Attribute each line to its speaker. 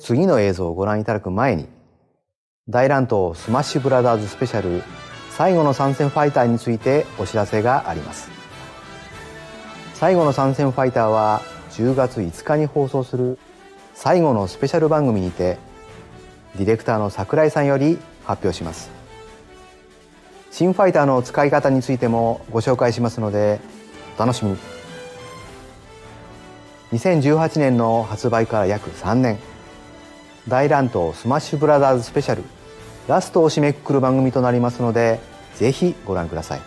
Speaker 1: 次の映像をご覧いただく前に大乱闘スマッシュブラザーズスペシャル最後の参戦ファイターについてお知らせがあります。最後の参戦ファイターは10月5日に放送する最後のスペシャル番組にてディレクターの桜井さんより発表します。新ファイターの使い方についてもご紹介しますのでお楽しみに。2018年の発売から約3年。大乱闘スマッシュブラザーズスペシャル。ラストを締めくくる番組となりますのでぜひご覧ください。